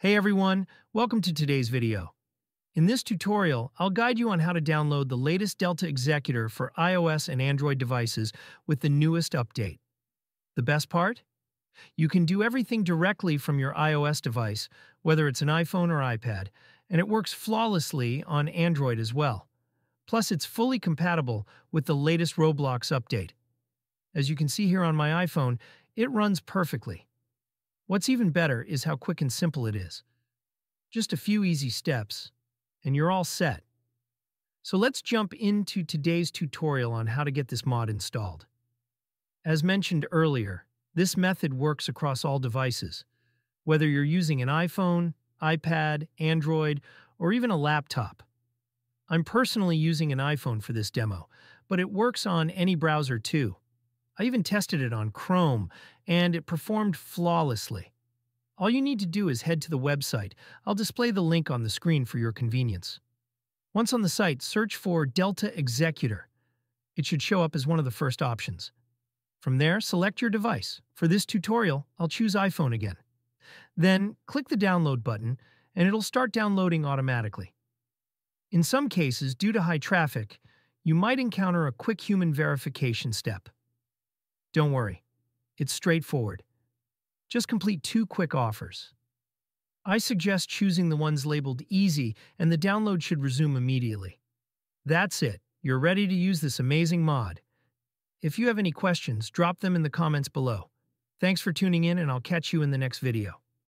Hey everyone, welcome to today's video. In this tutorial, I'll guide you on how to download the latest Delta Executor for iOS and Android devices with the newest update. The best part? You can do everything directly from your iOS device, whether it's an iPhone or iPad, and it works flawlessly on Android as well. Plus, it's fully compatible with the latest Roblox update. As you can see here on my iPhone, it runs perfectly. What's even better is how quick and simple it is. Just a few easy steps, and you're all set. So let's jump into today's tutorial on how to get this mod installed. As mentioned earlier, this method works across all devices, whether you're using an iPhone, iPad, Android, or even a laptop. I'm personally using an iPhone for this demo, but it works on any browser too. I even tested it on Chrome, and it performed flawlessly. All you need to do is head to the website. I'll display the link on the screen for your convenience. Once on the site, search for Delta Executor. It should show up as one of the first options. From there, select your device. For this tutorial, I'll choose iPhone again. Then, click the download button, and it'll start downloading automatically. In some cases, due to high traffic, you might encounter a quick human verification step. Don't worry, it's straightforward. Just complete two quick offers. I suggest choosing the ones labeled Easy, and the download should resume immediately. That's it, you're ready to use this amazing mod. If you have any questions, drop them in the comments below. Thanks for tuning in, and I'll catch you in the next video.